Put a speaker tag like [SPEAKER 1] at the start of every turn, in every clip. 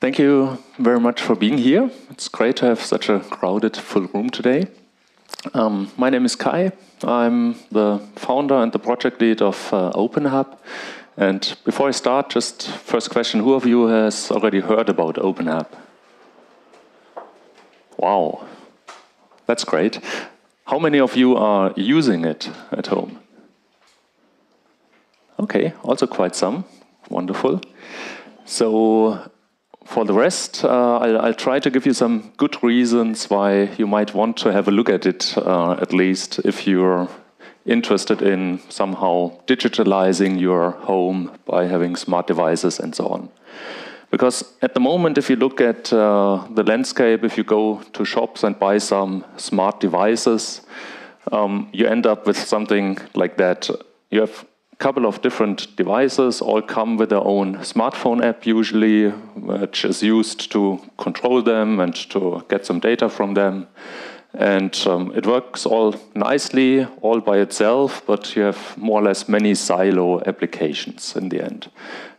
[SPEAKER 1] Thank you very much for being here. It's great to have such a crowded, full room today. Um, my name is Kai. I'm the founder and the project lead of uh, openHAB. And before I start, just first question, who of you has already heard about openHAB? Wow, that's great. How many of you are using it at home? Okay, also quite some. Wonderful. So for the rest, uh, I'll, I'll, try to give you some good reasons why you might want to have a look at it, uh, at least if you're interested in somehow digitalizing your home by having smart devices and so on. Because at the moment, if you look at uh, the landscape, if you go to shops and buy some smart devices, um, you end up with something like that. You have couple of different devices, all come with their own smartphone app usually, which is used to control them and to get some data from them. And um, it works all nicely, all by itself, but you have more or less many silo applications in the end.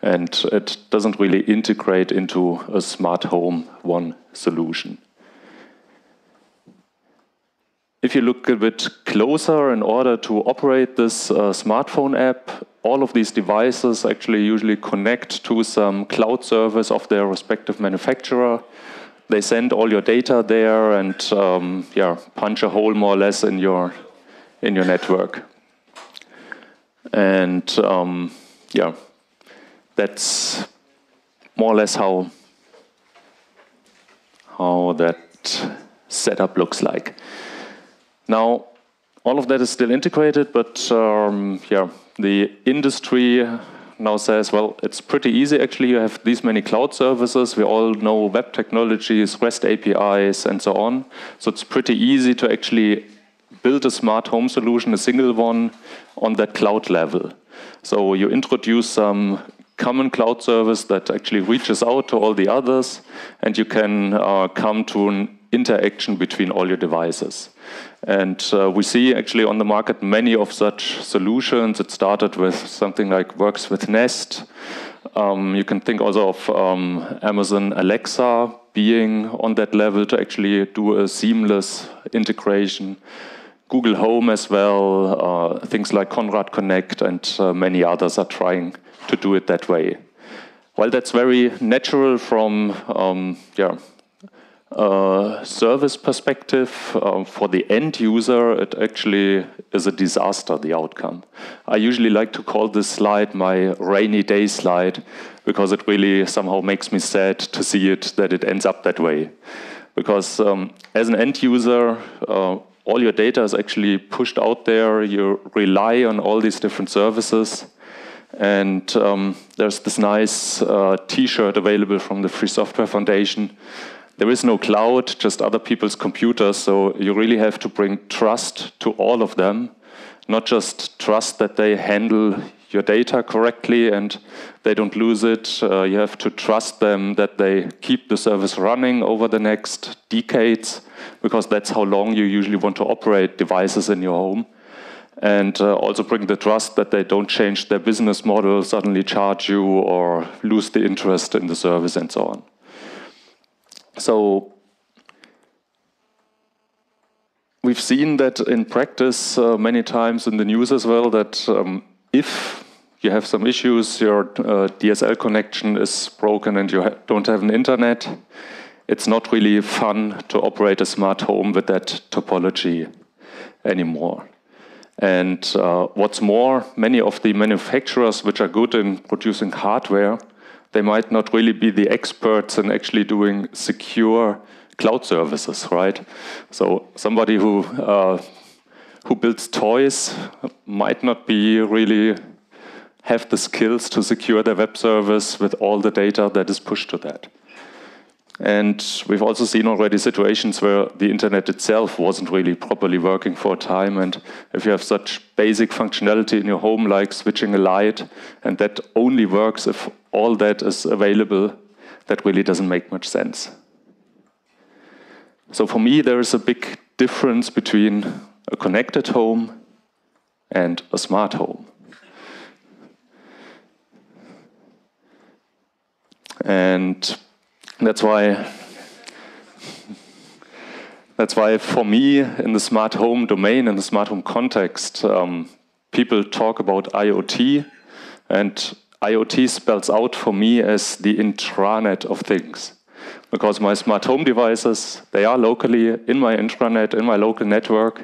[SPEAKER 1] And it doesn't really integrate into a smart home one solution. If you look a bit closer, in order to operate this uh, smartphone app, all of these devices actually usually connect to some cloud service of their respective manufacturer. They send all your data there and um, yeah, punch a hole more or less in your in your network. And um, yeah, that's more or less how how that setup looks like. Now, all of that is still integrated, but um, yeah, the industry now says, well, it's pretty easy actually. You have these many cloud services. We all know web technologies, REST APIs, and so on. So it's pretty easy to actually build a smart home solution, a single one, on that cloud level. So you introduce some common cloud service that actually reaches out to all the others, and you can uh, come to an interaction between all your devices. And uh, we see actually on the market many of such solutions. It started with something like works with Nest. Um, you can think also of um, Amazon Alexa being on that level to actually do a seamless integration. Google Home as well, uh, things like Conrad Connect and uh, many others are trying to do it that way. While that's very natural from um, yeah, uh, service perspective, uh, for the end user, it actually is a disaster, the outcome. I usually like to call this slide my rainy day slide because it really somehow makes me sad to see it that it ends up that way. Because um, as an end user, uh, all your data is actually pushed out there, you rely on all these different services. And um, there's this nice uh, t shirt available from the Free Software Foundation there is no cloud, just other people's computers. So you really have to bring trust to all of them, not just trust that they handle your data correctly and they don't lose it. Uh, you have to trust them that they keep the service running over the next decades, because that's how long you usually want to operate devices in your home. And uh, also bring the trust that they don't change their business model, suddenly charge you, or lose the interest in the service, and so on. So we've seen that in practice uh, many times in the news as well that um, if you have some issues, your uh, DSL connection is broken and you ha don't have an internet, it's not really fun to operate a smart home with that topology anymore. And uh, what's more, many of the manufacturers which are good in producing hardware they might not really be the experts in actually doing secure cloud services, right? So somebody who uh, who builds toys might not be really have the skills to secure their web service with all the data that is pushed to that. And we've also seen already situations where the internet itself wasn't really properly working for a time. And if you have such basic functionality in your home, like switching a light, and that only works if all that is available, that really doesn't make much sense. So for me, there is a big difference between a connected home and a smart home. And that's why that's why for me in the smart home domain in the smart home context um, people talk about IoT and IoT spells out for me as the intranet of things because my smart home devices they are locally in my intranet in my local network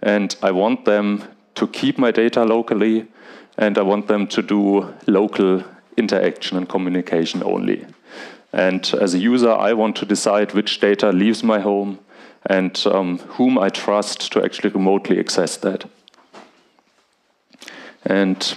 [SPEAKER 1] and I want them to keep my data locally and I want them to do local interaction and communication only. And as a user, I want to decide which data leaves my home and um, whom I trust to actually remotely access that. And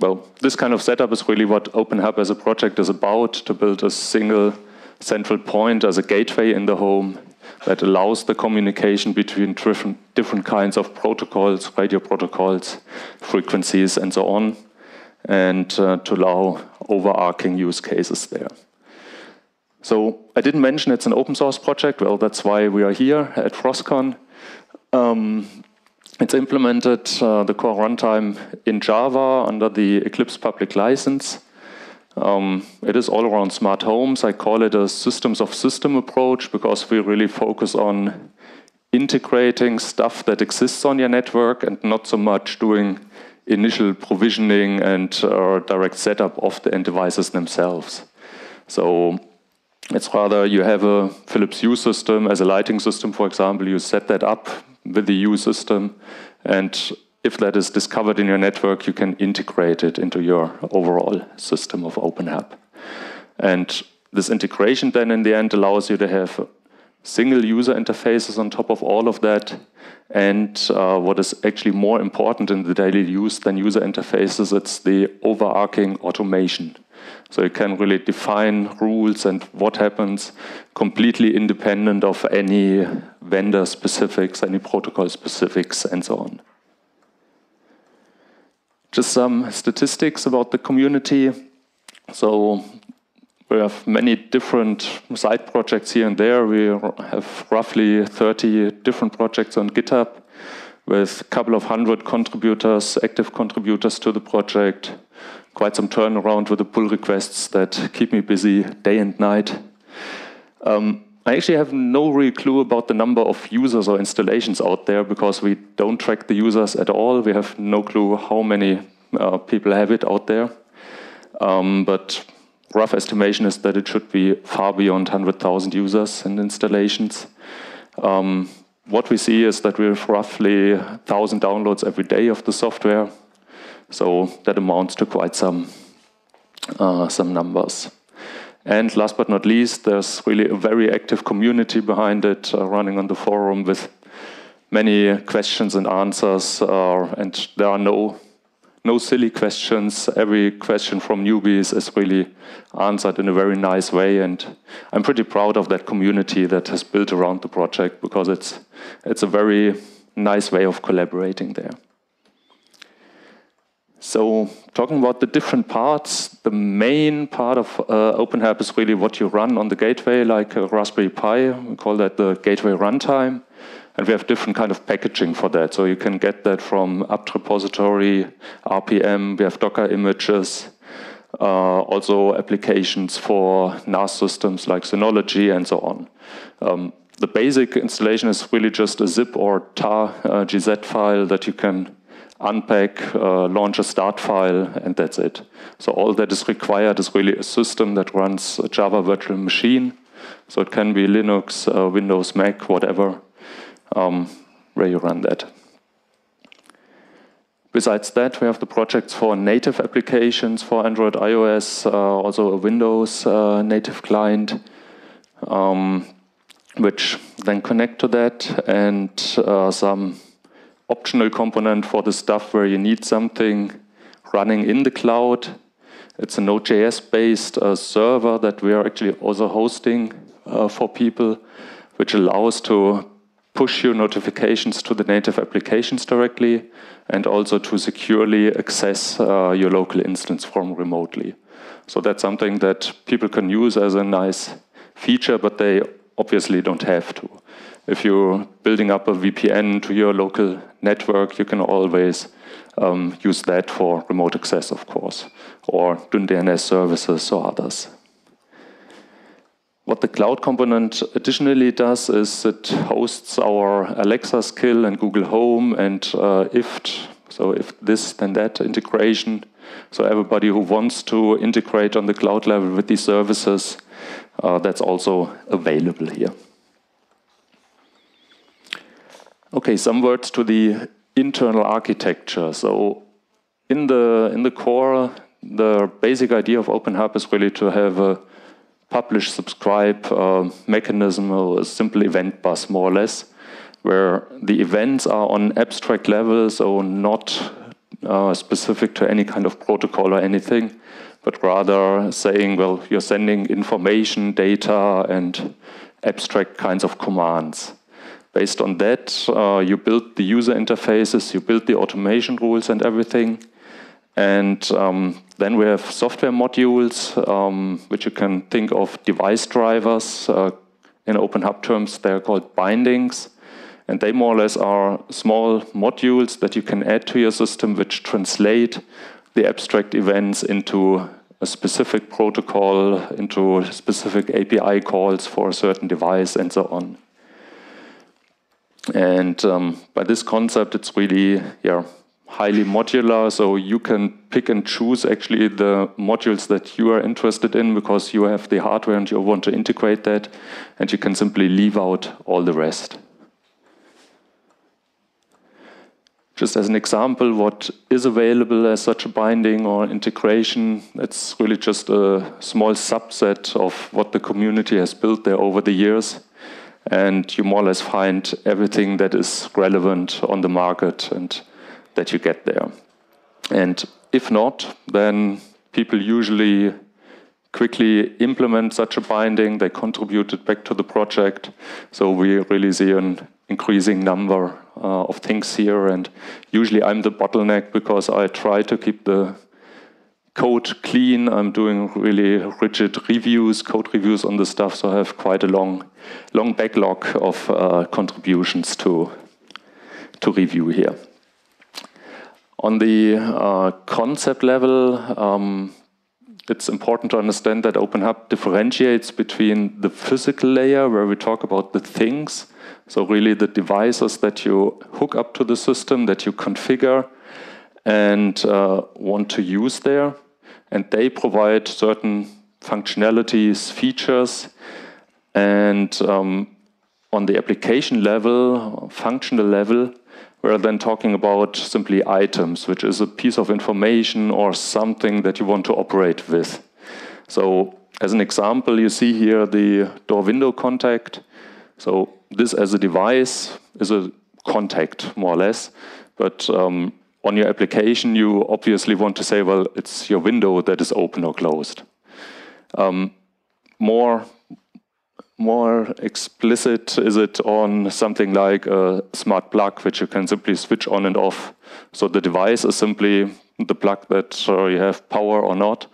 [SPEAKER 1] well, this kind of setup is really what openHAB as a project is about to build a single central point as a gateway in the home that allows the communication between different, different kinds of protocols, radio protocols, frequencies, and so on, and uh, to allow overarching use cases there. So I didn't mention it's an open source project. Well, that's why we are here at FrOSCon. Um, it's implemented uh, the core runtime in Java under the Eclipse public license. Um, it is all around smart homes. I call it a systems of system approach because we really focus on integrating stuff that exists on your network and not so much doing initial provisioning and uh, direct setup of the end devices themselves. So it's rather you have a Philips Hue system as a lighting system, for example, you set that up with the Hue system and if that is discovered in your network, you can integrate it into your overall system of openHAB. And this integration then in the end allows you to have single user interfaces on top of all of that. And uh, what is actually more important in the daily use than user interfaces, it's the overarching automation. So you can really define rules and what happens completely independent of any vendor specifics, any protocol specifics, and so on. Just some statistics about the community. So we have many different side projects here and there. We have roughly 30 different projects on GitHub with a couple of hundred contributors, active contributors to the project. Quite some turnaround with the pull requests that keep me busy day and night. Um, I actually have no real clue about the number of users or installations out there because we don't track the users at all. We have no clue how many uh, people have it out there. Um, but rough estimation is that it should be far beyond 100,000 users and installations. Um, what we see is that we have roughly 1,000 downloads every day of the software. So that amounts to quite some, uh, some numbers. And last but not least, there's really a very active community behind it, uh, running on the forum with many questions and answers, uh, and there are no no silly questions. Every question from newbies is really answered in a very nice way, and I'm pretty proud of that community that has built around the project because it's it's a very nice way of collaborating there. So talking about the different parts, the main part of uh, openHAB is really what you run on the gateway, like a Raspberry Pi. We call that the gateway runtime. And we have different kind of packaging for that. So you can get that from apt repository, RPM, we have Docker images, uh, also applications for NAS systems like Synology and so on. Um, the basic installation is really just a zip or tar uh, gz file that you can unpack, uh, launch a start file, and that's it. So all that is required is really a system that runs a Java virtual machine. So it can be Linux, uh, Windows, Mac, whatever, um, where you run that. Besides that, we have the projects for native applications for Android, iOS, uh, also a Windows uh, native client, um, which then connect to that, and uh, some optional component for the stuff where you need something running in the cloud. It's a Node.js based uh, server that we are actually also hosting uh, for people, which allows to push your notifications to the native applications directly and also to securely access uh, your local instance from remotely. So that's something that people can use as a nice feature, but they obviously don't have to. If you're building up a VPN to your local network, you can always um, use that for remote access, of course, or DNS services or others. what the cloud component additionally does is it hosts our Alexa skill and Google Home and uh, IFT, so if this then that integration. So everybody who wants to integrate on the cloud level with these services, uh, that's also available here. Okay, some words to the internal architecture. So in the in the core, the basic idea of openHAB is really to have a publish subscribe uh, mechanism or a simple event bus, more or less, where the events are on abstract level, so not uh, specific to any kind of protocol or anything, but rather saying, well, you're sending information, data, and abstract kinds of commands. Based on that, uh, you build the user interfaces, you build the automation rules and everything. And um, then we have software modules, um, which you can think of device drivers. Uh, in openHAB terms, they're called bindings. And they more or less are small modules that you can add to your system, which translate the abstract events into a specific protocol, into specific API calls for a certain device, and so on. And um, by this concept, it's really yeah, highly modular, so you can pick and choose actually the modules that you are interested in because you have the hardware and you want to integrate that, and you can simply leave out all the rest. Just as an example, what is available as such a binding or integration, it's really just a small subset of what the community has built there over the years and you more or less find everything that is relevant on the market and that you get there. And if not, then people usually quickly implement such a binding, they contribute it back to the project. So we really see an increasing number uh, of things here. And usually I'm the bottleneck because I try to keep the code clean. I'm doing really rigid reviews, code reviews on the stuff, so I have quite a long, long backlog of uh, contributions to to review here. On the uh, concept level, um, it's important to understand that openHAB differentiates between the physical layer, where we talk about the things, so really the devices that you hook up to the system, that you configure, and uh, want to use there. And they provide certain functionalities, features, and um, on the application level, functional level, we're then talking about simply items, which is a piece of information or something that you want to operate with. So as an example, you see here the door window contact. So this as a device is a contact, more or less. But um, on your application, you obviously want to say, well, it's your window that is open or closed. Um, more, more explicit is it on something like a smart plug, which you can simply switch on and off. So the device is simply the plug that uh, you have power or not.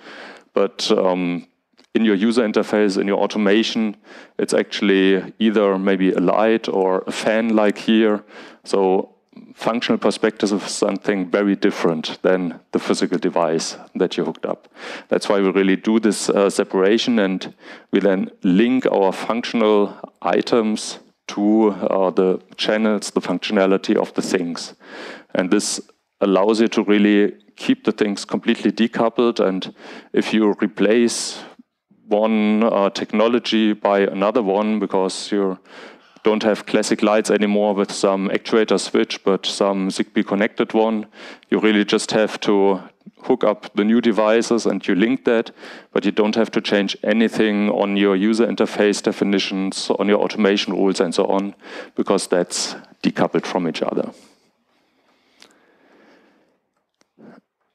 [SPEAKER 1] But um, in your user interface, in your automation, it's actually either maybe a light or a fan like here. So functional perspective of something very different than the physical device that you hooked up. That's why we really do this uh, separation and we then link our functional items to uh, the channels, the functionality of the things. And this allows you to really keep the things completely decoupled. And if you replace one uh, technology by another one because you're don't have classic lights anymore with some actuator switch, but some Zigbee connected one. You really just have to hook up the new devices and you link that, but you don't have to change anything on your user interface definitions, on your automation rules and so on, because that's decoupled from each other.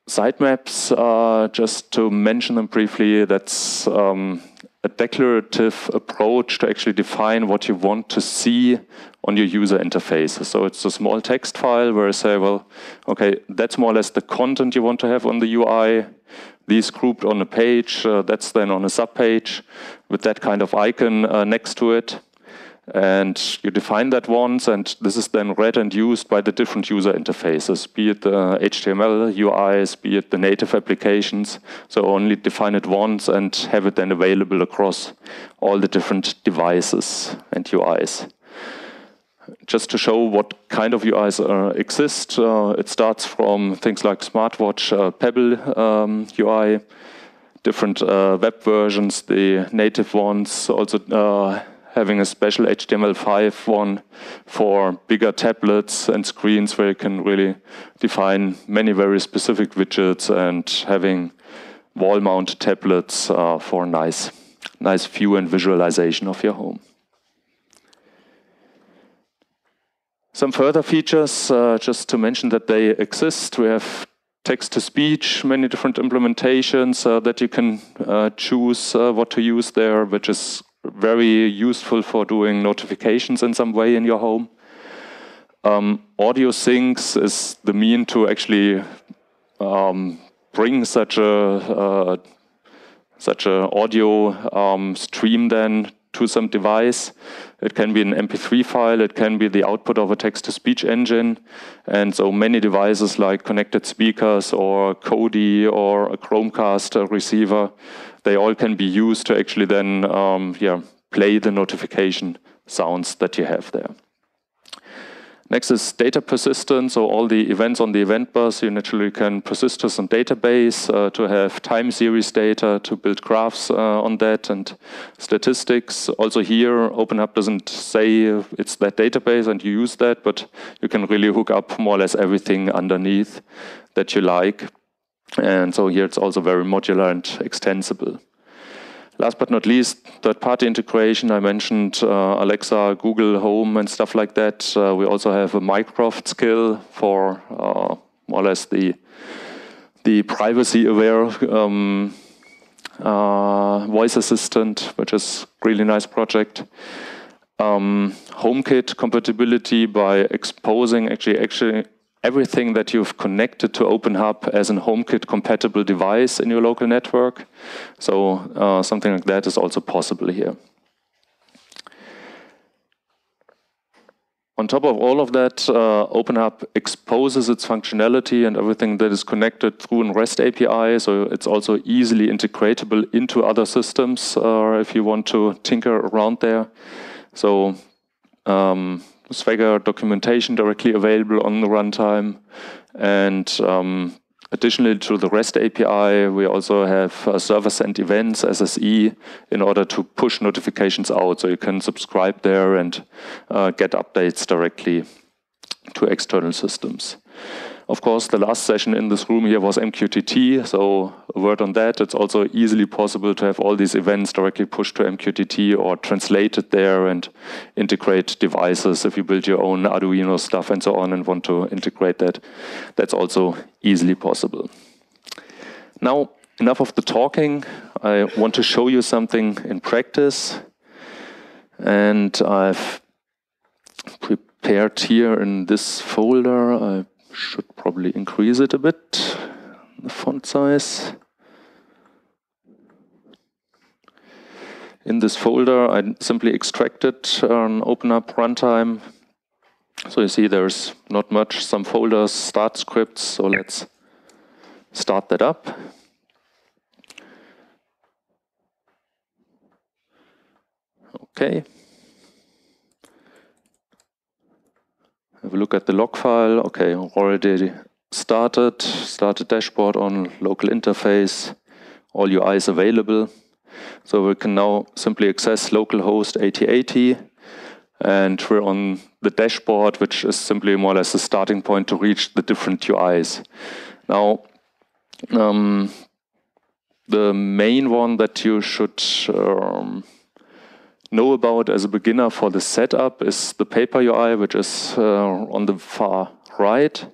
[SPEAKER 1] Sitemaps, uh, just to mention them briefly, that's um, a declarative approach to actually define what you want to see on your user interface. So it's a small text file where I say, well, okay, that's more or less the content you want to have on the UI. These grouped on a page, uh, that's then on a subpage with that kind of icon uh, next to it. And you define that once, and this is then read and used by the different user interfaces, be it the HTML UIs, be it the native applications. So only define it once and have it then available across all the different devices and UIs. Just to show what kind of UIs uh, exist, uh, it starts from things like smartwatch, uh, Pebble um, UI, different uh, web versions, the native ones, also uh, having a special HTML5 one for bigger tablets and screens where you can really define many very specific widgets and having wall-mounted tablets uh, for nice, nice view and visualization of your home. Some further features, uh, just to mention that they exist. We have text-to-speech, many different implementations uh, that you can uh, choose uh, what to use there, which is very useful for doing notifications in some way in your home. Um, audio sinks is the mean to actually um, bring such a uh, such a audio um, stream then to some device. It can be an MP3 file, it can be the output of a text-to-speech engine, and so many devices like connected speakers or Kodi or a Chromecast receiver they all can be used to actually then um, yeah, play the notification sounds that you have there. Next is data persistence, so all the events on the event bus, you naturally can persist to some database uh, to have time series data, to build graphs uh, on that and statistics. Also here, openHAB doesn't say it's that database and you use that, but you can really hook up more or less everything underneath that you like. And so here it's also very modular and extensible. Last but not least, third-party integration. I mentioned uh, Alexa, Google Home, and stuff like that. Uh, we also have a Mycroft skill for uh, more or less the the privacy-aware um, uh, voice assistant, which is really nice project. Um, HomeKit compatibility by exposing actually actually everything that you've connected to openHAB as an HomeKit compatible device in your local network. So uh, something like that is also possible here. On top of all of that, uh, openHAB exposes its functionality and everything that is connected through a REST API, so it's also easily integratable into other systems uh, if you want to tinker around there. So um, Swagger documentation directly available on the runtime. And um, additionally to the REST API, we also have uh, server-sent events, SSE, in order to push notifications out. So you can subscribe there and uh, get updates directly to external systems. Of course, the last session in this room here was MQTT, so a word on that. It's also easily possible to have all these events directly pushed to MQTT or translated there and integrate devices if you build your own Arduino stuff and so on and want to integrate that. That's also easily possible. Now, enough of the talking. I want to show you something in practice. And I've prepared here in this folder, I should probably increase it a bit, the font size. In this folder, I simply extracted an up runtime. So you see there's not much, some folders, start scripts. So let's start that up. Okay. Have a look at the log file. Okay, already started. Started dashboard on local interface. All UIs available. So we can now simply access localhost 8080 and we're on the dashboard, which is simply more or less a starting point to reach the different UIs. Now, um, the main one that you should um, know about as a beginner for the setup is the paper UI, which is uh, on the far right.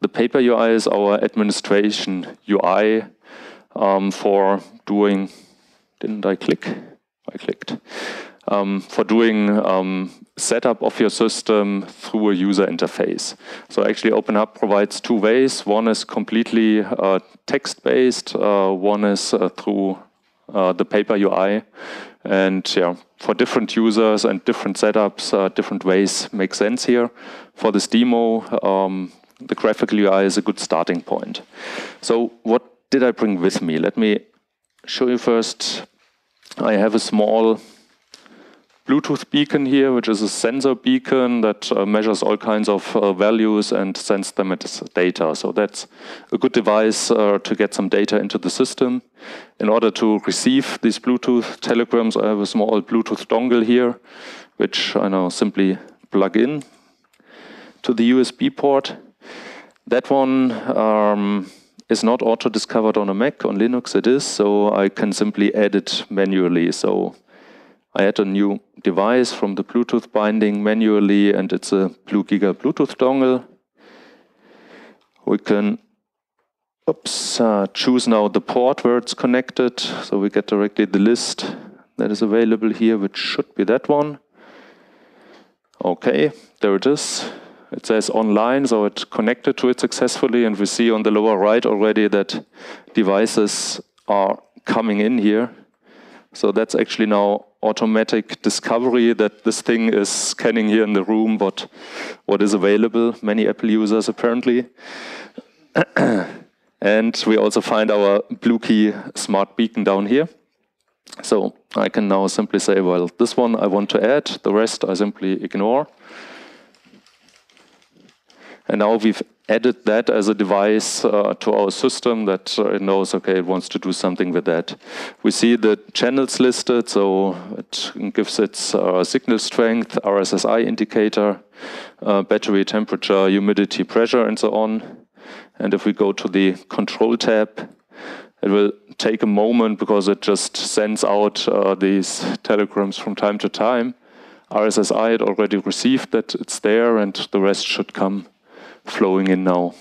[SPEAKER 1] The paper UI is our administration UI um, for doing, didn't I click? I clicked. Um, for doing um, setup of your system through a user interface. So actually OpenHub provides two ways. One is completely uh, text-based, uh, one is uh, through uh, the paper UI. And yeah, for different users and different setups, uh, different ways make sense here. For this demo, um, the graphical UI is a good starting point. So what did I bring with me? Let me show you first. I have a small Bluetooth beacon here, which is a sensor beacon that uh, measures all kinds of uh, values and sends them as data. So that's a good device uh, to get some data into the system. In order to receive these Bluetooth telegrams, I have a small Bluetooth dongle here, which I now simply plug in to the USB port. That one um, is not auto-discovered on a Mac. On Linux it is, so I can simply add it manually. So I add a new device from the Bluetooth binding manually, and it's a BlueGiga Bluetooth dongle. We can oops, uh, choose now the port where it's connected, so we get directly the list that is available here, which should be that one. Okay, there it is. It says online, so it connected to it successfully, and we see on the lower right already that devices are coming in here. So that's actually now automatic discovery that this thing is scanning here in the room what, what is available, many Apple users apparently. and we also find our Blukii smart beacon down here. So I can now simply say, well, this one I want to add, the rest I simply ignore. And now we've added that as a device uh, to our system that uh, it knows, okay, it wants to do something with that. We see the channels listed, so it gives its uh, signal strength, RSSI indicator, uh, battery temperature, humidity, pressure, and so on. And if we go to the control tab, it will take a moment because it just sends out uh, these telegrams from time to time. RSSI had already received that it's there, and the rest should come flowing in now.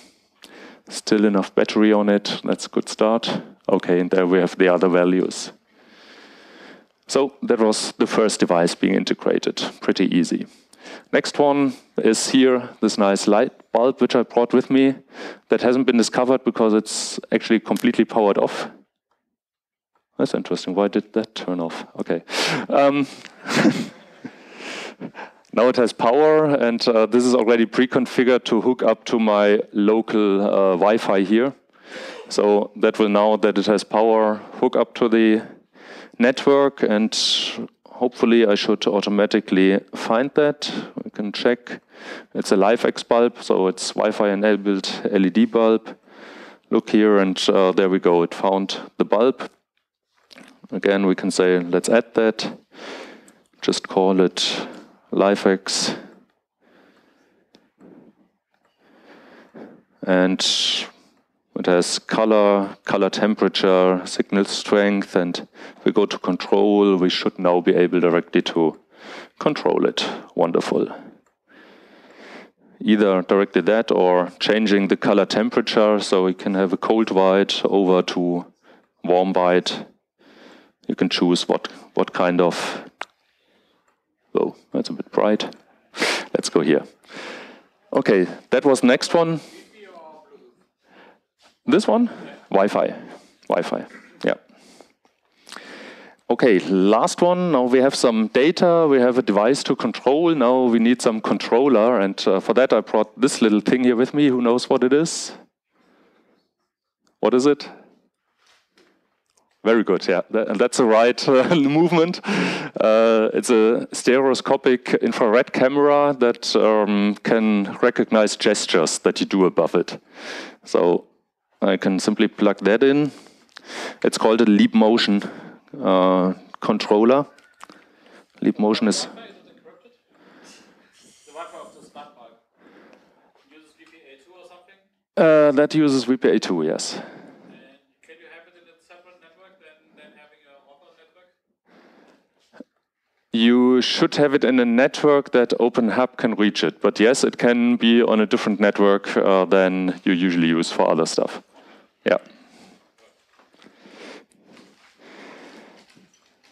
[SPEAKER 1] Still enough battery on it, that's a good start. Okay, and there we have the other values. So that was the first device being integrated, pretty easy. Next one is here, this nice light bulb which I brought with me that hasn't been discovered because it's actually completely powered off. That's interesting, why did that turn off? Okay. Um, Now it has power, and uh, this is already pre-configured to hook up to my local uh, Wi-Fi here. So that will now that it has power hook up to the network, and hopefully I should automatically find that. We can check. It's a LIFX bulb, so it's Wi-Fi enabled LED bulb. Look here, and uh, there we go. It found the bulb. Again, we can say let's add that. Just call it LIFX. And it has color, color temperature, signal strength, and if we go to control, we should now be able directly to control it. Wonderful. Either directly that or changing the color temperature, so we can have a cold white over to warm white. You can choose what, what kind of Oh, that's a bit bright. Let's go here. Okay, that was next one. This one? Wi-Fi. Wi-Fi, yeah. Okay, last one. Now we have some data. We have a device to control. Now we need some controller. And uh, for that, I brought this little thing here with me. Who knows what it is? What is it? Very good, yeah. That, that's the right uh, movement. Uh, it's a stereoscopic infrared camera that um, can recognize gestures that you do above it. So I can simply plug that in. It's called a Leap Motion uh, controller. Leap Motion is. Uh, that uses WPA2, yes. Should have it in a network that openHAB can reach it. But yes, it can be on a different network uh, than you usually use for other stuff. Yeah.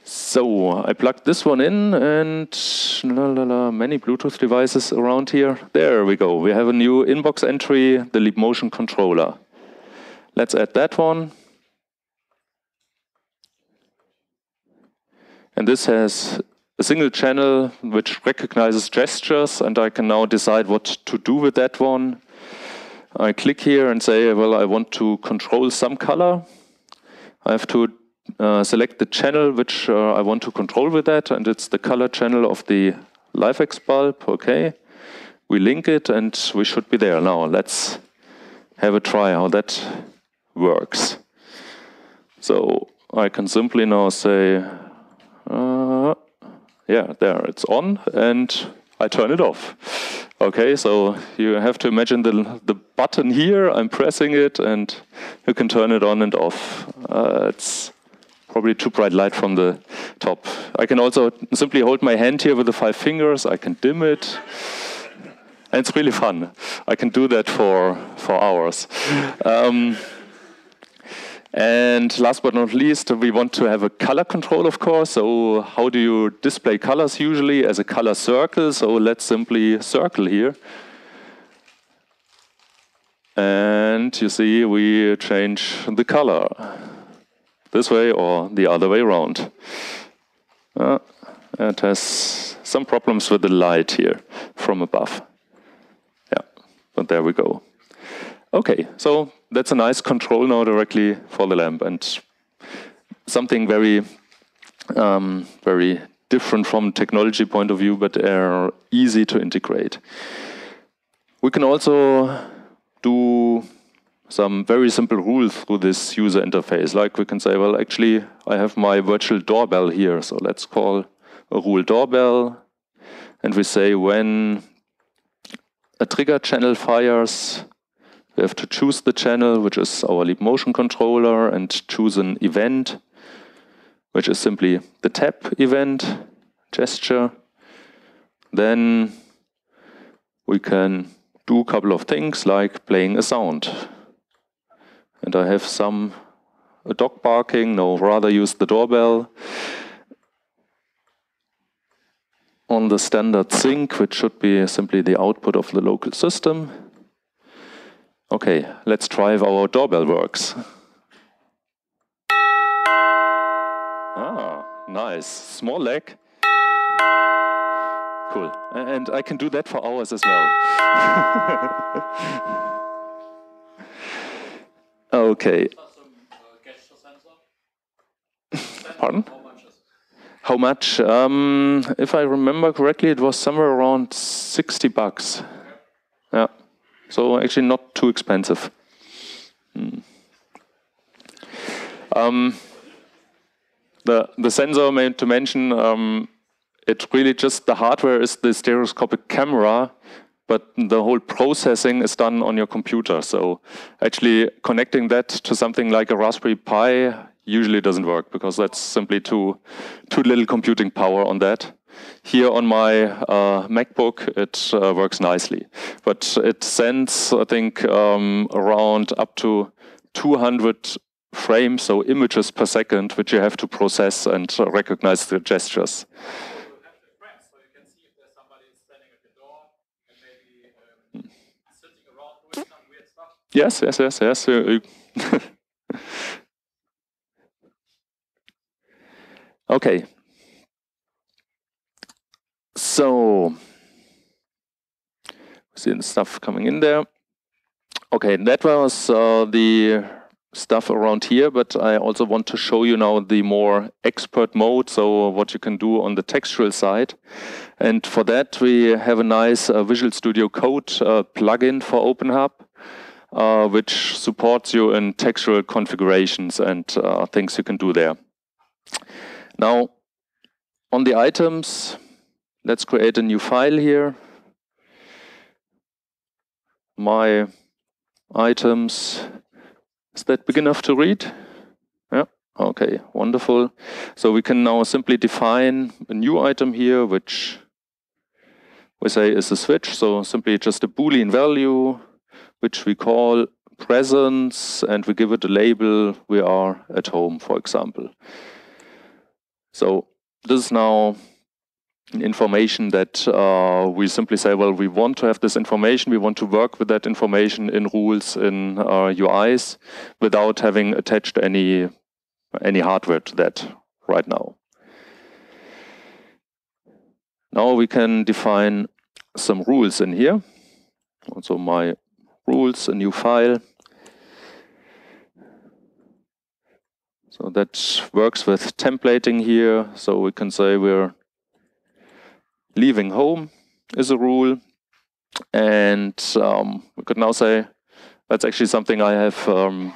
[SPEAKER 1] So I plugged this one in and la, la, la, many Bluetooth devices around here. There we go. We have a new inbox entry, the Leap Motion controller. Let's add that one. And this has a single channel which recognizes gestures, and I can now decide what to do with that one. I click here and say, well, I want to control some color. I have to uh, select the channel which uh, I want to control with that, and it's the color channel of the LIFX bulb. Okay, we link it, and we should be there. Now let's have a try how that works. So I can simply now say, uh, yeah, there, it's on, and I turn it off. Okay, so you have to imagine the, the button here, I'm pressing it, and you can turn it on and off. Uh, it's probably too bright light from the top. I can also simply hold my hand here with the five fingers, I can dim it. And it's really fun. I can do that for, for hours. Um, and last but not least, we want to have a color control, of course. So how do you display colors usually as a color circle? So let's simply circle here. And you see we change the color this way or the other way around. Uh, it has some problems with the light here from above. Yeah, but there we go. Okay, so that's a nice control now directly for the lamp and something very, um, very different from technology point of view, but are easy to integrate. We can also do some very simple rules through this user interface. Like we can say, well, actually, I have my virtual doorbell here. So let's call a rule doorbell. And we say when a trigger channel fires, we have to choose the channel, which is our Leap Motion controller, and choose an event, which is simply the tap event gesture. Then we can do a couple of things like playing a sound. And I have some a dog barking, no, rather use the doorbell. On the standard sink, which should be simply the output of the local system. Okay, let's try if our doorbell works. Ah, nice. Small leg. Cool. And I can do that for hours as well. okay. Pardon? How much? Um, if I remember correctly, it was somewhere around 60 bucks. Yeah. So actually not too expensive. Hmm. Um, the, the sensor, meant to mention, um, it really just, the hardware is the stereoscopic camera, but the whole processing is done on your computer. So actually connecting that to something like a Raspberry Pi usually doesn't work because that's simply too, too little computing power on that. Here on my uh, MacBook, it uh, works nicely. But it sends, I think, um, around up to 200 frames, so images per second, which you have to process and uh, recognize the gestures. Yes, yes, yes, yes. okay, so, see stuff coming in there. Okay, that was uh, the stuff around here, but I also want to show you now the more expert mode, so what you can do on the textual side. And for that, we have a nice uh, Visual Studio Code uh, plugin for openHAB, uh, which supports you in textual configurations and uh, things you can do there. Now, on the items, Let's create a new file here. My items, is that big enough to read? Yeah, okay, wonderful. So we can now simply define a new item here, which we say is a switch. So simply just a Boolean value, which we call presence, and we give it a label, we are at home, for example. So this is now information that uh, we simply say, well, we want to have this information, we want to work with that information in rules, in uh, UIs, without having attached any, any hardware to that right now. Now we can define some rules in here. Also my rules, a new file. So that works with templating here. So we can say we're leaving home is a rule. And um, we could now say that's actually something I have um,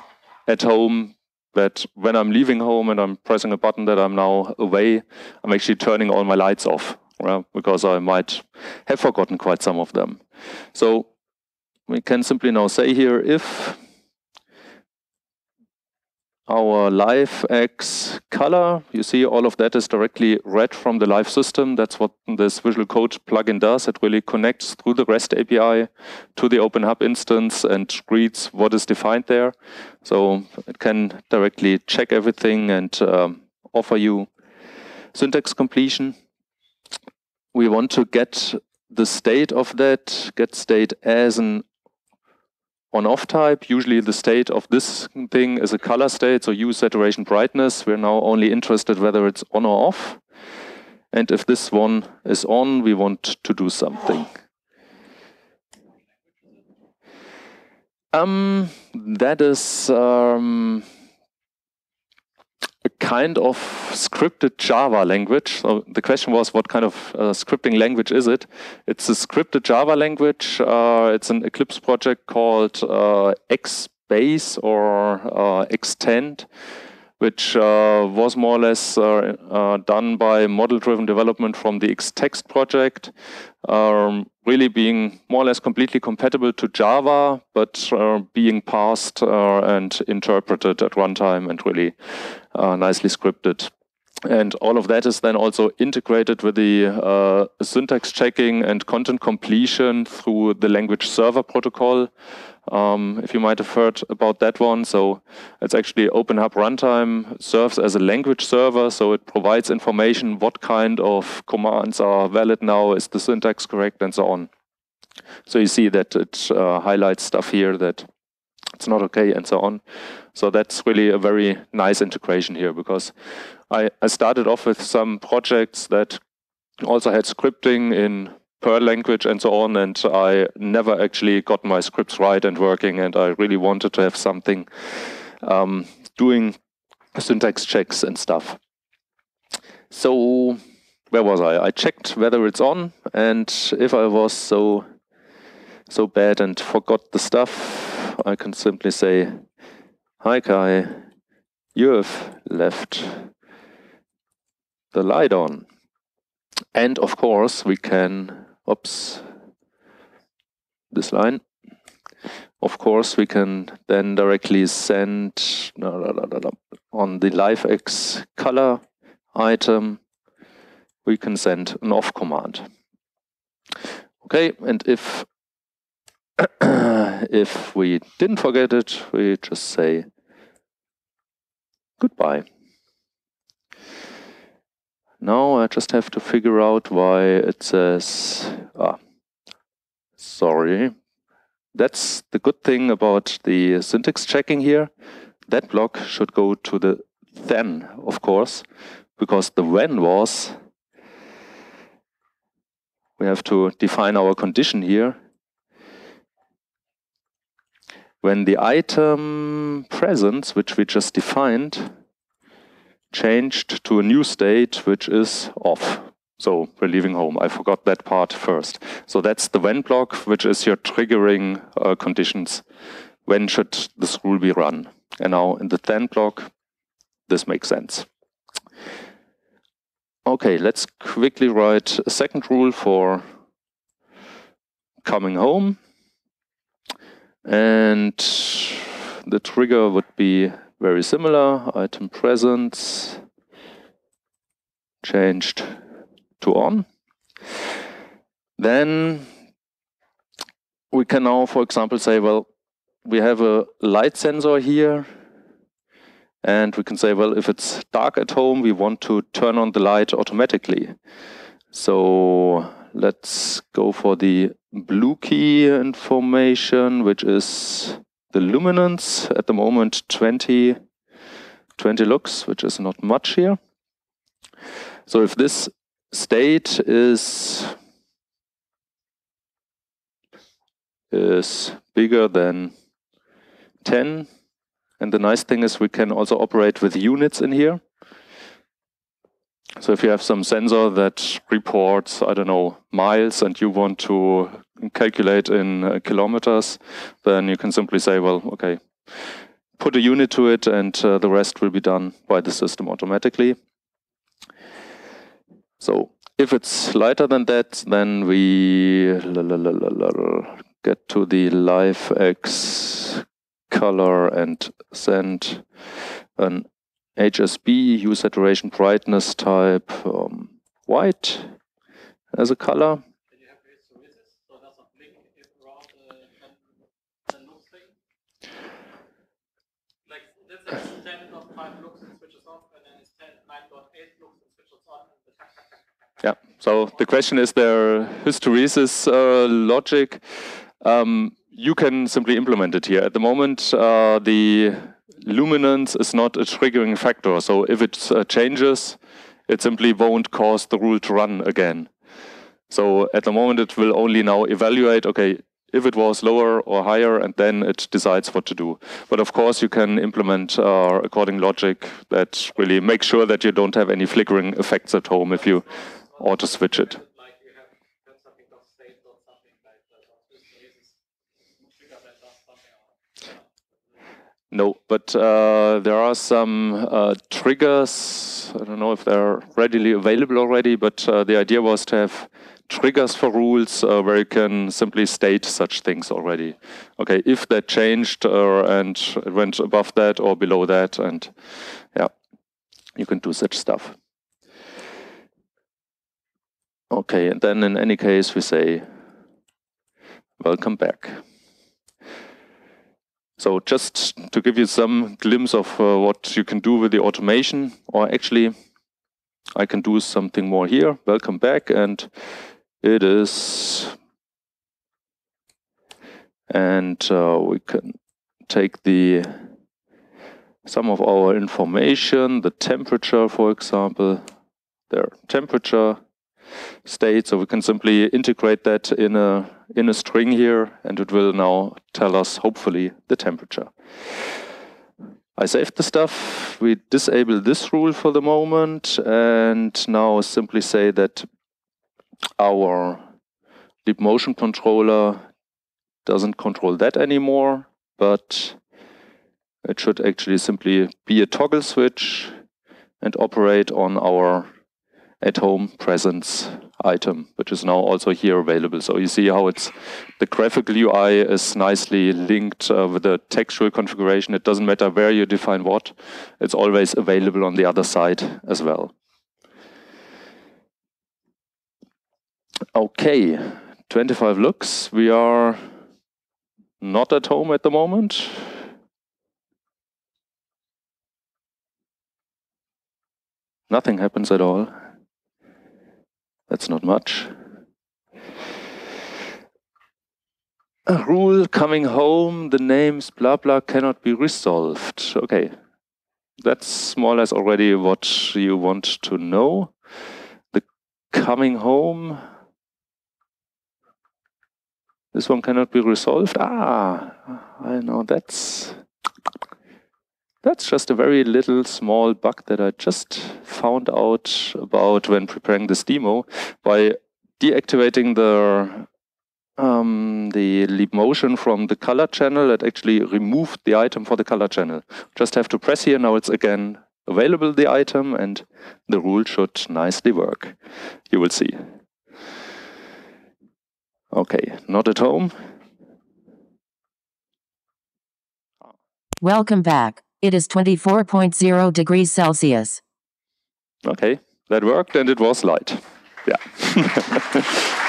[SPEAKER 1] at home that when I'm leaving home and I'm pressing a button that I'm now away, I'm actually turning all my lights off because I might have forgotten quite some of them. So we can simply now say here if our LIFX color, you see all of that is directly read from the live system. That's what this Visual Code plugin does. It really connects through the REST API to the openHAB instance and reads what is defined there. So it can directly check everything and um, offer you syntax completion. We want to get the state of that, get state as an on-off type. Usually the state of this thing is a color state, so hue, saturation, brightness. We're now only interested whether it's on or off. And if this one is on, we want to do something. Um, that is um, kind of scripted Java language. So the question was, what kind of uh, scripting language is it? It's a scripted Java language. Uh, it's an Eclipse project called uh, XBase or uh, Xtend, which uh, was more or less uh, done by model-driven development from the Xtext project. Um, really being more or less completely compatible to Java, but uh, being parsed uh, and interpreted at runtime and really uh, nicely scripted. And all of that is then also integrated with the uh, syntax checking and content completion through the language server protocol. Um, if you might have heard about that one, so it's actually openHAB runtime serves as a language server, so it provides information what kind of commands are valid now, is the syntax correct, and so on. So you see that it uh, highlights stuff here that it's not okay, and so on. So that's really a very nice integration here because I, I started off with some projects that also had scripting in Perl language and so on, and I never actually got my scripts right and working, and I really wanted to have something um, doing syntax checks and stuff. So where was I? I checked whether it's on, and if I was so so bad and forgot the stuff, I can simply say, "Hi Kai, you have left the light on." And of course, we can oops, this line. Of course, we can then directly send on the LIFX color item, we can send an off command. Okay, and if if we didn't forget it, we just say goodbye. Now I just have to figure out why it says, ah, sorry. That's the good thing about the syntax checking here. That block should go to the then, of course, because the when was, we have to define our condition here. When the item presence, which we just defined, changed to a new state, which is off. So we're leaving home. I forgot that part first. So that's the when block, which is your triggering uh, conditions. When should this rule be run? And now in the then block, this makes sense. Okay, let's quickly write a second rule for coming home. And the trigger would be very similar. Item presence changed to on. Then we can now, for example, say, well, we have a light sensor here. And we can say, well, if it's dark at home, we want to turn on the light automatically. So let's go for the Blukii information, which is the luminance at the moment 20, 20 lux, which is not much here. So if this state is is bigger than 10. And the nice thing is we can also operate with units in here. So if you have some sensor that reports, I don't know, miles and you want to calculate in uh, kilometers, then you can simply say, well, okay, put a unit to it and uh, the rest will be done by the system automatically. So if it's lighter than that, then we get to the LIFX color and send an HSB, hue saturation brightness type um, white as a color. Yeah, so the question is there hysteresis uh, logic? Um, you can simply implement it here. At the moment, uh, the luminance is not a triggering factor. So if it uh, changes, it simply won't cause the rule to run again. So at the moment, it will only now evaluate, okay, if it was lower or higher, and then it decides what to do. But of course, you can implement uh, according logic that really makes sure that you don't have any flickering effects at home if you auto switch it. No, but uh, there are some uh, triggers. I don't know if they're readily available already, but uh, the idea was to have triggers for rules uh, where you can simply state such things already. Okay, if that changed uh, and it went above that or below that, and yeah, you can do such stuff. Okay, and then in any case we say, welcome back. So just to give you some glimpse of uh, what you can do with the automation, or actually I can do something more here. Welcome back, and it is, and uh, we can take the some of our information, the temperature, for example, there, temperature, state. So we can simply integrate that in a, in a string here, and it will now tell us, hopefully, the temperature. I saved the stuff. We disable this rule for the moment, and now simply say that our leap motion controller doesn't control that anymore, but it should actually simply be a toggle switch and operate on our at home presence item, which is now also here available. So you see how it's the graphical UI is nicely linked uh, with the textual configuration. It doesn't matter where you define what, it's always available on the other side as well. Okay, 25 lux. We are not at home at the moment. Nothing happens at all. That's not much. A rule coming home, the names blah blah cannot be resolved. Okay, that's more or less already what you want to know. The coming home, this one cannot be resolved. Ah, I know that's that's just a very little small bug that I just found out about when preparing this demo by deactivating the um, the leap motion from the color channel. It actually removed the item for the color channel. Just have to press here. Now it's again available, the item, and the rule should nicely work. You will see. Okay, not at home.
[SPEAKER 2] Welcome back. It is 24.0 degrees Celsius.
[SPEAKER 1] Okay, that worked and it was light. Yeah.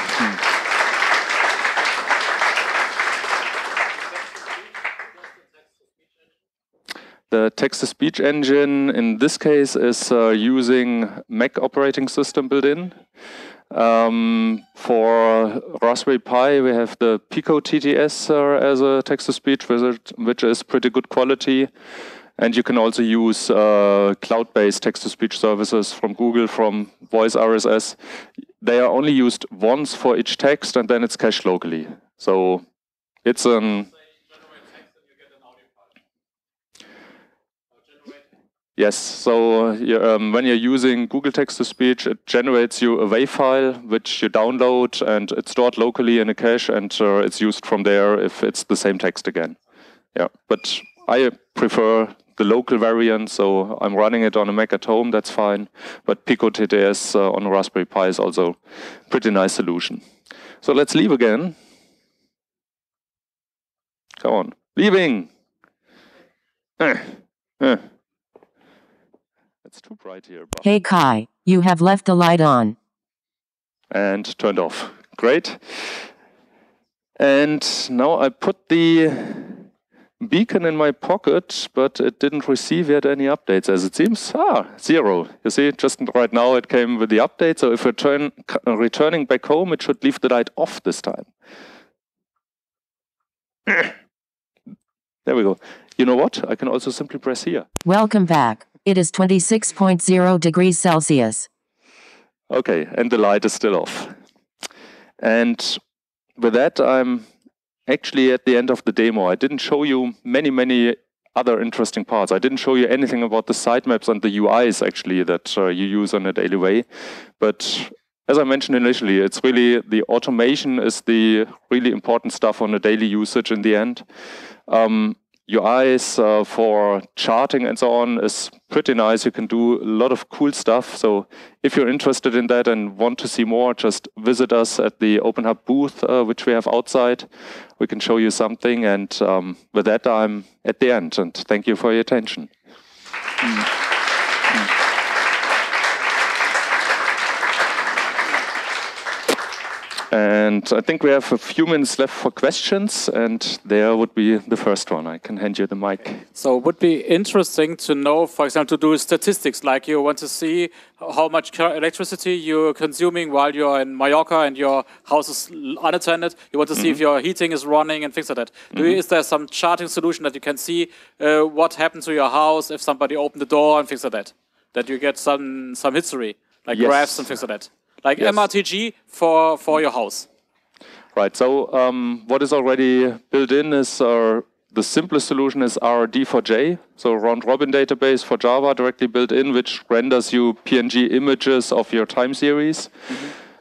[SPEAKER 1] The text-to-speech engine in this case is uh, using Mac operating system built in. Um, for Raspberry Pi, we have the Pico TTS uh, as a text-to-speech, which is pretty good quality. And you can also use uh, cloud-based text-to-speech services from Google, from Voice RSS. They are only used once for each text, and then it's cached locally. So it's an Yes, so um, when you're using Google Text to Speech, it generates you a WAV file which you download and it's stored locally in a cache and uh, it's used from there if it's the same text again. Yeah, but I prefer the local variant, so I'm running it on a Mac at home, that's fine. But Pico TTS uh, on a Raspberry Pi is also a pretty nice solution. So let's leave again. Come on, leaving! Eh. Eh. It's too bright here.
[SPEAKER 2] Hey Kai, you have left the light on.
[SPEAKER 1] and turned off. Great. And now I put the beacon in my pocket, but it didn't receive yet any updates as it seems. Ah, zero. You see, just right now it came with the update. So if return, uh, returning back home, it should leave the light off this time. There we go. You know what? I can also simply press here.
[SPEAKER 2] Welcome back. It is 26.0 degrees Celsius.
[SPEAKER 1] Okay, and the light is still off. And with that, I'm actually at the end of the demo. I didn't show you many, many other interesting parts. I didn't show you anything about the sitemaps and the UIs actually that uh, you use on a daily way. But as I mentioned initially, it's really the automation is the really important stuff on a daily usage in the end. Um, UIs uh, for charting and so on is pretty nice. You can do a lot of cool stuff. So if you're interested in that and want to see more, just visit us at the openHAB booth, uh, which we have outside. We can show you something. And um, with that, I'm at the end. And thank you for your attention. And I think we have a few minutes left for questions, and there would be the first one. I can hand you the mic.
[SPEAKER 3] So it would be interesting to know, for example, to do statistics, like you want to see how much electricity you're consuming while you're in Mallorca and your house is unattended. You want to see if your heating is running and things like that. Do you, is there some charting solution that you can see uh, what happened to your house if somebody opened the door and things like that? That you get some some history, like
[SPEAKER 1] Yes.
[SPEAKER 3] graphs and things like that, like
[SPEAKER 1] Yes.
[SPEAKER 3] MRTG for for your house.
[SPEAKER 1] Right. So um, what is already built in is uh, the simplest solution is RRD4J, so round robin database for Java directly built in, which renders you PNG images of your time series.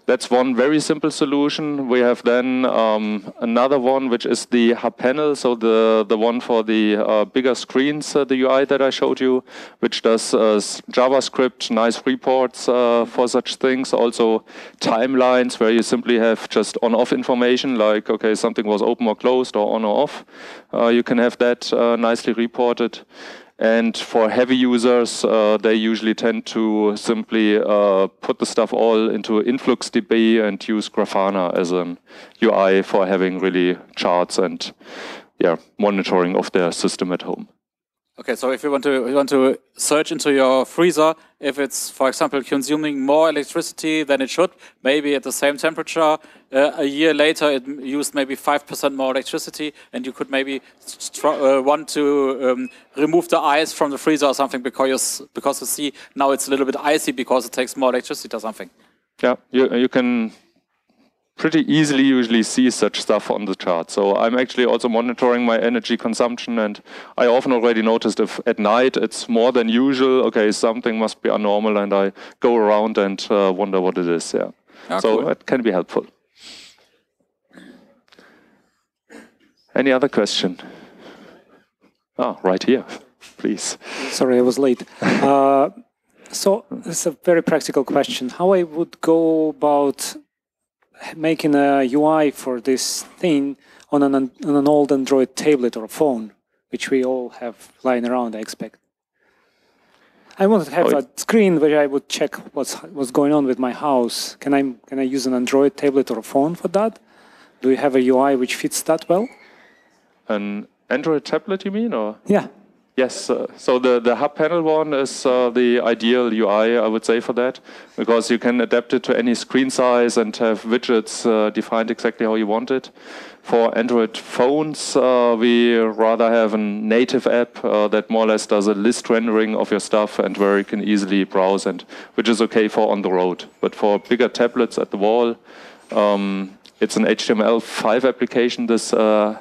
[SPEAKER 1] That's one very simple solution. We have then um, another one, which is the HABPanel, so the, the one for the uh, bigger screens, uh, the UI that I showed you, which does uh, JavaScript, nice reports uh, for such things. Also timelines where you simply have just on-off information, like okay, something was open or closed or on or off. Uh, you can have that uh, nicely reported. And for heavy users, uh, they usually tend to simply uh, put the stuff all into InfluxDB and use Grafana as an UI for having really charts and yeah, monitoring of their system at home.
[SPEAKER 3] Okay, so if you want to you want to search into your freezer, if it's for example consuming more electricity than it should, maybe at the same temperature, uh, a year later it used maybe five percent more electricity, and you could maybe uh, want to um, remove the ice from the freezer or something because because you see now it's a little bit icy because it takes more electricity or something.
[SPEAKER 1] Yeah, you, you can pretty easily usually see such stuff on the chart. So I'm actually also monitoring my energy consumption, and I often already noticed if at night it's more than usual, okay, something must be abnormal, and I go around and uh, wonder what it is. Yeah,
[SPEAKER 3] Ah,
[SPEAKER 1] so
[SPEAKER 3] cool.
[SPEAKER 1] it can be helpful. Any other question? Ah, right here, please.
[SPEAKER 4] Sorry, I was late. Uh, so it's a very practical question. How I would go about making a UI for this thing on an on an old Android tablet or phone, which we all have lying around, I expect. I want to have
[SPEAKER 1] Oh,
[SPEAKER 4] a screen where I would check what's what's going on with my house. Can I can I use an Android tablet or a phone for that? Do you have a UI which fits that well?
[SPEAKER 1] An Android tablet, you mean, or?
[SPEAKER 4] Yeah.
[SPEAKER 1] Yes, uh, so the, the HABPanel one is uh, the ideal UI, I would say, for that, because you can adapt it to any screen size and have widgets uh, defined exactly how you want it. For Android phones, uh, we rather have a native app uh, that more or less does a list rendering of your stuff and where you can easily browse, and which is okay for on the road. But for bigger tablets at the wall, um, it's an HTML5 application. This uh,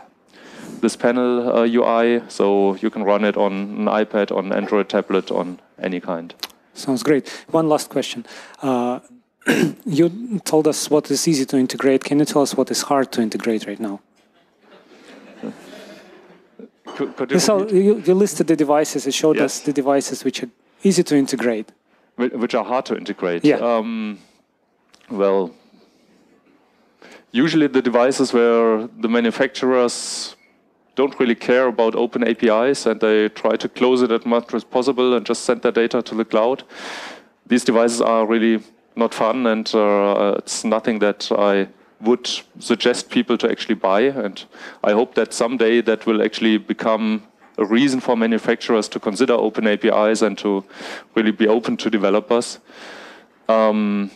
[SPEAKER 1] this panel uh, UI, so you can run it on an iPad, on Android tablet, on any kind.
[SPEAKER 4] Sounds great. One last question. Uh, you told us what is easy to integrate. Can you tell us what is hard to integrate right now?
[SPEAKER 1] Could, could you
[SPEAKER 4] So you, you listed the devices. It showed us the devices which are easy to integrate.
[SPEAKER 1] Which are hard to integrate.
[SPEAKER 4] Yeah.
[SPEAKER 1] Um, well, usually the devices where the manufacturers don't really care about open APIs and they try to close it as much as possible and just send their data to the cloud. These devices are really not fun and uh, it's nothing that I would suggest people to actually buy. And I hope that someday that will actually become a reason for manufacturers to consider open APIs and to really be open to developers. Um,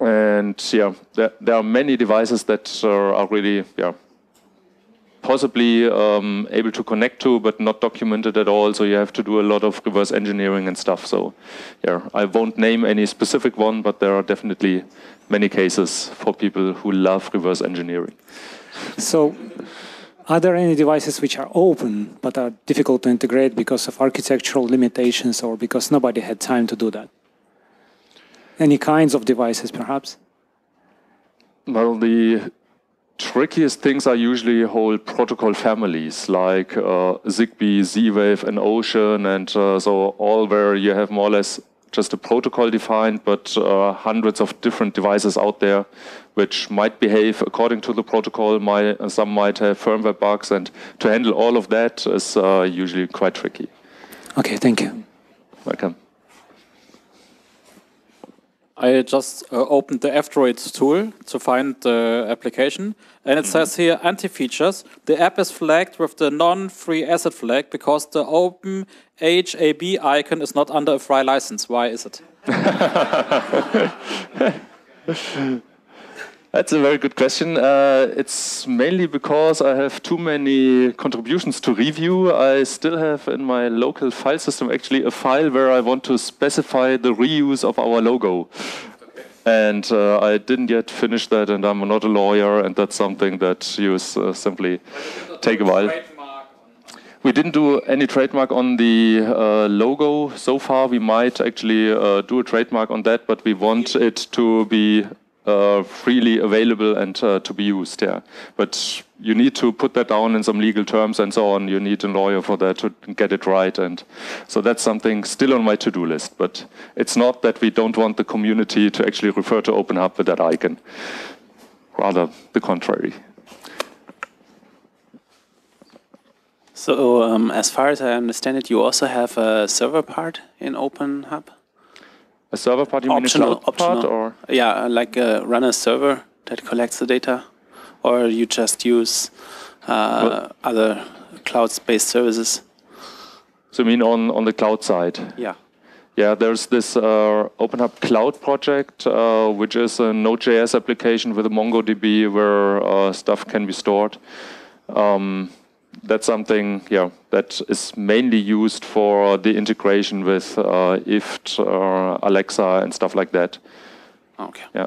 [SPEAKER 1] and yeah, there, there are many devices that uh, are really yeah possibly um, able to connect to, but not documented at all. So you have to do a lot of reverse engineering and stuff. So yeah, I won't name any specific one, but there are definitely many cases for people who love reverse engineering.
[SPEAKER 4] So, are there any devices which are open but are difficult to integrate because of architectural limitations or because nobody had time to do that? Any kinds of devices, perhaps?
[SPEAKER 1] Well, the trickiest things are usually whole protocol families like uh, Zigbee, Z-Wave, EnOcean, and uh, so all where you have more or less just a protocol defined, but uh, hundreds of different devices out there which might behave according to the protocol. My, some might have firmware bugs, and to handle all of that is uh, usually quite tricky.
[SPEAKER 4] Okay, thank you.
[SPEAKER 1] Welcome.
[SPEAKER 3] I just uh, opened the F-Droid tool to find the application, and it says here anti-features. The app is flagged with the non-free asset flag because the open HAB icon is not under a free license. Why is it?
[SPEAKER 1] That's a very good question. Uh, it's mainly because I have too many contributions to review. I still have in my local file system actually a file where I want to specify the reuse of our logo. And uh, I didn't yet finish that, and I'm not a lawyer, and that's something that you uh, simply take a while. We didn't do any trademark on the uh, logo so far. We might actually uh, do a trademark on that, but we want it to be uh, freely available and uh, to be used. Yeah, but you need to put that down in some legal terms and so on. You need a lawyer for that to get it right, and so that's something still on my to-do list. But it's not that we don't want the community to actually refer to openHAB with that icon. Rather the contrary.
[SPEAKER 5] So, um, as far as I understand it, you also have a server part in openHAB.
[SPEAKER 1] A server part, you mean a cloud part, or
[SPEAKER 5] yeah, like uh, run a server that collects the data, or you just use uh, other cloud-based services.
[SPEAKER 1] so you mean on on the cloud side?
[SPEAKER 5] Yeah.
[SPEAKER 1] Yeah, there's this uh, openHAB Cloud project, uh, which is a Node.js application with a MongoDB where uh, stuff can be stored. Um, that's something, yeah, that is mainly used for the integration with uh, IFT, uh, Alexa, and stuff like that.
[SPEAKER 5] Okay.
[SPEAKER 1] Yeah,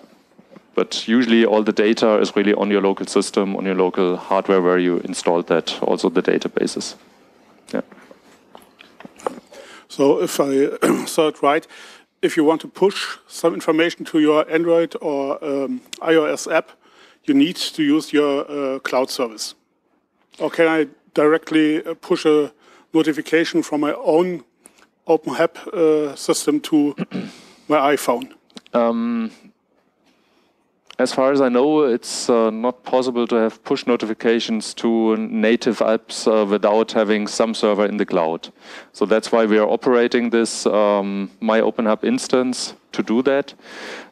[SPEAKER 1] but usually all the data is really on your local system, on your local hardware where you installed that. Also the databases. Yeah.
[SPEAKER 6] So if I saw it right, if you want to push some information to your Android or um, iOS app, you need to use your uh, cloud service. Or can I directly uh, push a notification from my own openHAB uh, system to my iPhone?
[SPEAKER 1] Um, as far as I know, it's uh, not possible to have push notifications to native apps uh, without having some server in the cloud. So that's why we are operating this um, My instance to do that.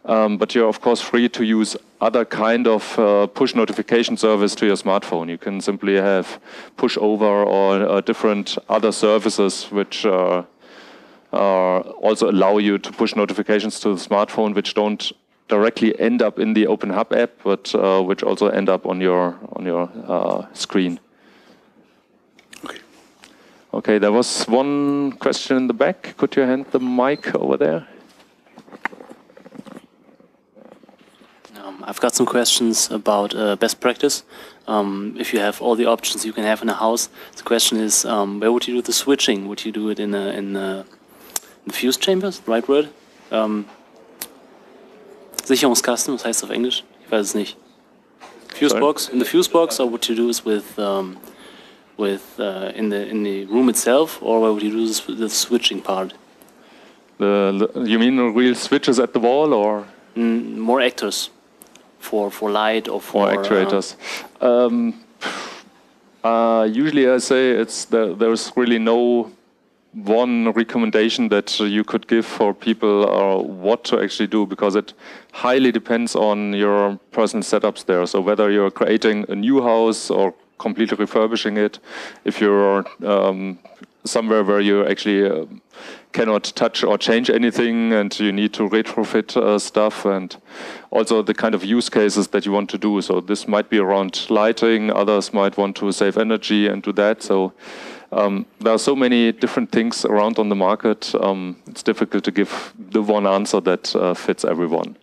[SPEAKER 1] Um, but you're of course free to use other kind of uh, push notification service to your smartphone. You can simply have Pushover or uh, different other services which uh, also allow you to push notifications to the smartphone which don't directly end up in the openHAB app, but uh, which also end up on your on your uh, screen.
[SPEAKER 6] Okay.
[SPEAKER 1] Okay, there was one question in the back. Could you hand the mic over there?
[SPEAKER 5] Um, I've got some questions about uh, best practice. Um, if you have all the options you can have in a house, the question is, um, where would you do the switching? Would you do it in a, in, a, in the fuse chambers, right word? Sicherungskasten, was heißt auf Englisch? Ich weiß es nicht. Fusebox, in the fusebox, or what you do is with, um, with uh, in the in the room itself, or would you do with the switching part?
[SPEAKER 1] The, the, you mean real switches at the wall, or
[SPEAKER 5] mm, more actors for for light or
[SPEAKER 1] for, for actuators? Uh, um, uh, usually, I say it's the, there's really no one recommendation that you could give for people or what to actually do because it highly depends on your personal setups there. So whether you're creating a new house or completely refurbishing it, if you're um, somewhere where you actually uh, cannot touch or change anything and you need to retrofit uh, stuff and also the kind of use cases that you want to do. So this might be around lighting, others might want to save energy and do that. So um, there are so many different things around on the market. Um, it's difficult to give the one answer that uh, fits everyone.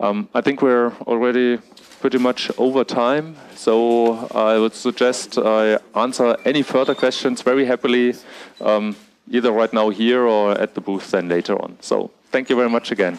[SPEAKER 1] Um, I think we're already pretty much over time, so I would suggest I answer any further questions very happily, um, either right now here or at the booth then later on. So thank you very much again.